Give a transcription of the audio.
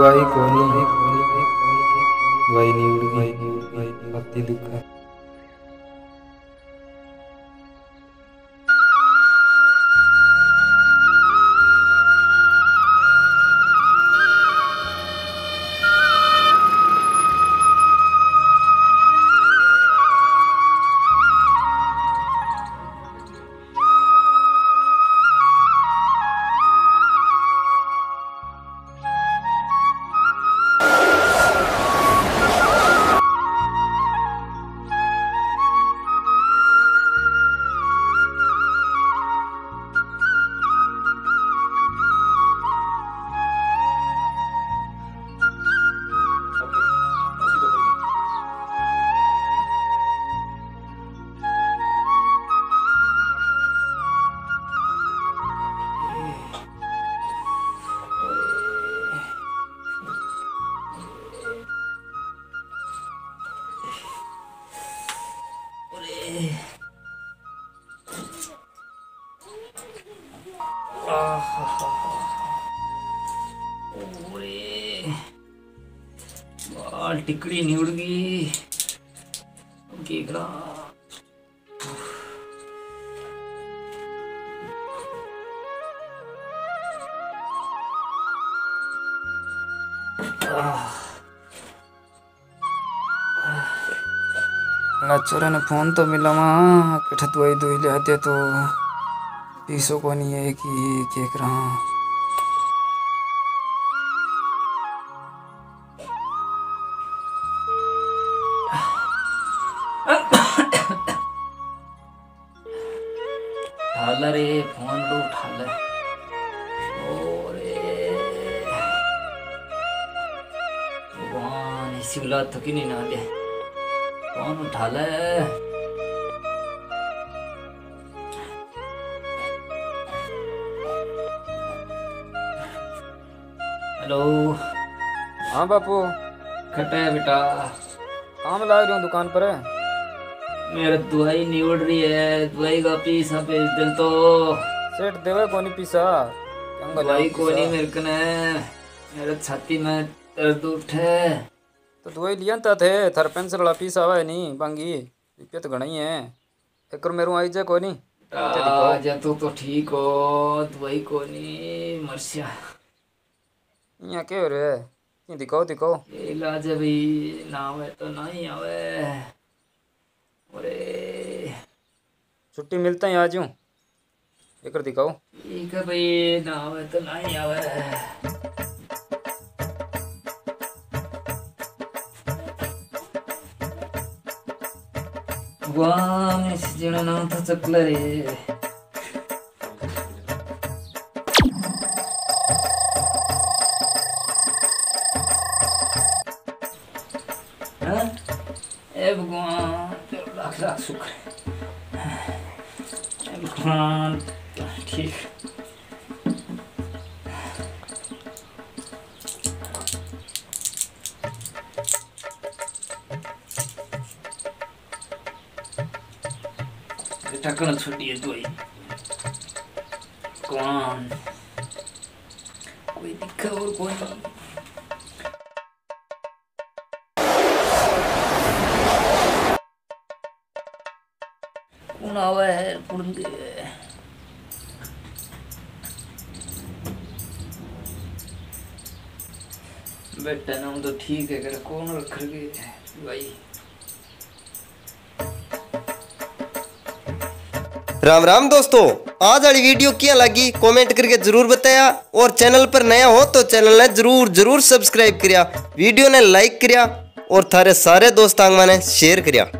दुआई कोनी दवाई नहीं उड़ गई। दुख दुखा। बाल टिकड़ी नहीं उड़ गई। लचोरे ने फ़ोन तो मिला वहाँ कठ दवाई दुई ले आते तो है रहा ठाला रे फ़ोन लो ठाला ओरे। भगवान इसी गुला थकी नहीं ना दे। कौन उठाला हेलो। हाँ बापू। खटे बेटा। काम ला रही हूँ दुकान पर? मेरा दवाई नहीं उड़ रही है। दवाई का पीसा भेज दे तो। सेठ देवे कोनी पीसा? क्या दवाई को नहीं मेरे को ने मेरे छाती में दर्द उठे। तो दवाई लिया था थे। थर पेंसिल वाला पीसा आवा नहीं बांगी। रुपया तो घना ही। एक मेरू आई जाए कोई नहीं आजा तू तो ठीक हो। दवाई को नहीं मरसिया। यहाँ क्या हो रहा दिखाओ दिखाओ। इलाज भी ना आवे तो नहीं आवे। छुट्टी मिलता है आज यूँ। एक दिखाओ। है भाई तो नहीं आवे वाह मैं सीज़न ना तो चकला रे हाँ? भगवान लाख लाख शुक्र है ए भगवान ठीक टक्कर छोटी है दवाई कौन कोई दिक्कत और कोई आवा है बेटा नाम तो ठीक है कर कौन रख गए भाई राम राम दोस्तों आज वाली वीडियो क्या लगी कमेंट करके ज़रूर बताया और चैनल पर नया हो तो चैनल ने ज़रूर ज़रूर सब्सक्राइब करिया वीडियो ने लाइक करिया और थारे सारे दोस्त ने शेयर करिया